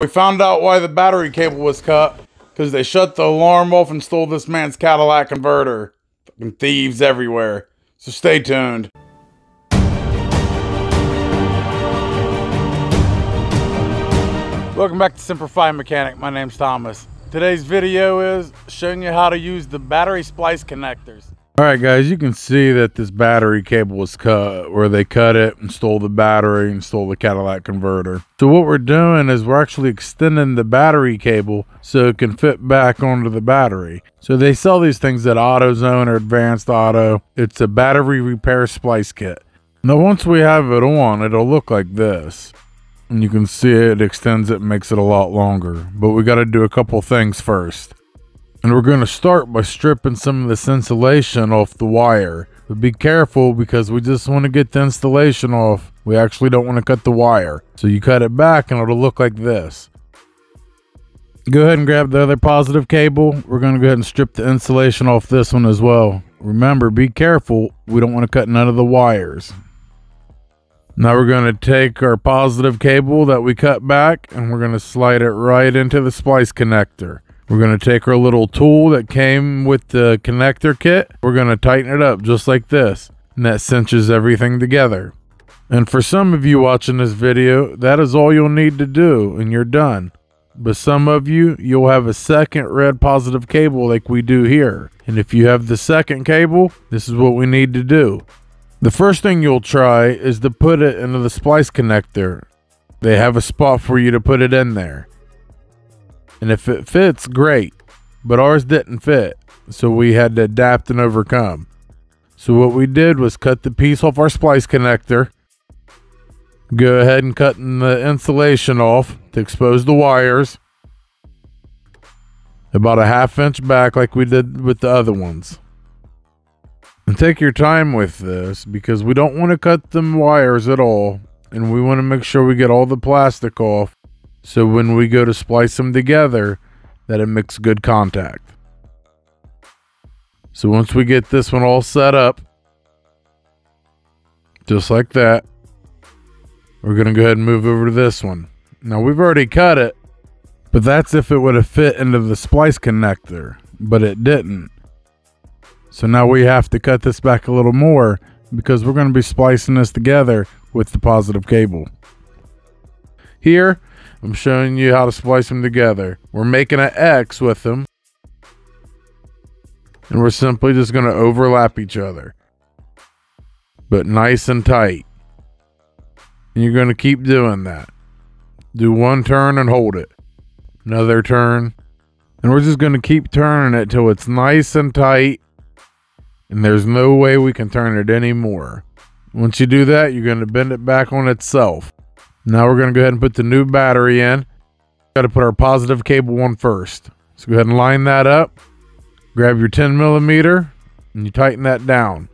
We found out why the battery cable was cut because they shut the alarm off and stole this man's Cadillac converter. Fucking thieves everywhere. So stay tuned. Welcome back to Semper Fi Mechanic. My name's Thomas. Today's video is showing you how to use the battery splice connectors. All right, guys, you can see that this battery cable was cut where they cut it and stole the battery and stole the Cadillac converter. So what we're doing is we're actually extending the battery cable so it can fit back onto the battery. So they sell these things at AutoZone or Advanced Auto. It's a battery repair splice kit. Now, once we have it on, it'll look like this. And you can see it extends it, makes it a lot longer. But we got to do a couple things first. And we're going to start by stripping some of this insulation off the wire. But be careful because we just want to get the installation off. We actually don't want to cut the wire. So you cut it back and it'll look like this. Go ahead and grab the other positive cable. We're going to go ahead and strip the insulation off this one as well. Remember, be careful. We don't want to cut none of the wires. Now we're going to take our positive cable that we cut back and we're going to slide it right into the splice connector. We're going to take our little tool that came with the connector kit. We're going to tighten it up just like this. And that cinches everything together. And for some of you watching this video, that is all you'll need to do and you're done. But some of you, you'll have a second red positive cable like we do here. And if you have the second cable, this is what we need to do. The first thing you'll try is to put it into the splice connector. They have a spot for you to put it in there. And if it fits, great. But ours didn't fit, so we had to adapt and overcome. So what we did was cut the piece off our splice connector. Go ahead and cut the insulation off to expose the wires. About a half inch back like we did with the other ones. And take your time with this because we don't want to cut them wires at all. And we want to make sure we get all the plastic off so when we go to splice them together, that it makes good contact. So once we get this one all set up, just like that, we're going to go ahead and move over to this one. Now we've already cut it, but that's if it would have fit into the splice connector, but it didn't. So now we have to cut this back a little more because we're going to be splicing this together with the positive cable. Here, I'm showing you how to splice them together. We're making an X with them. And we're simply just going to overlap each other. But nice and tight. And you're going to keep doing that. Do one turn and hold it. Another turn. And we're just going to keep turning it till it's nice and tight. And there's no way we can turn it anymore. Once you do that, you're going to bend it back on itself. Now we're going to go ahead and put the new battery in. Got to put our positive cable on first. So go ahead and line that up. Grab your 10 millimeter and you tighten that down.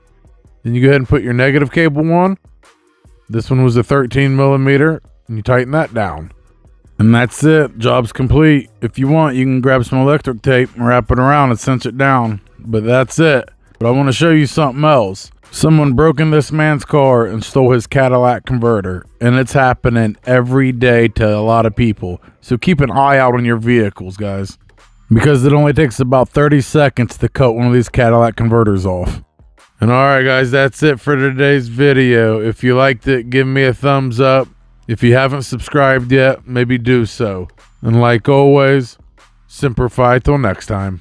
Then you go ahead and put your negative cable on. This one was a 13 millimeter and you tighten that down. And that's it. Job's complete. If you want, you can grab some electric tape and wrap it around and cinch it down. But that's it. But I want to show you something else. Someone broke in this man's car and stole his Cadillac converter, and it's happening every day to a lot of people. So keep an eye out on your vehicles, guys, because it only takes about 30 seconds to cut one of these Cadillac converters off. And alright, guys, that's it for today's video. If you liked it, give me a thumbs up. If you haven't subscribed yet, maybe do so. And like always, Semper Fi till next time.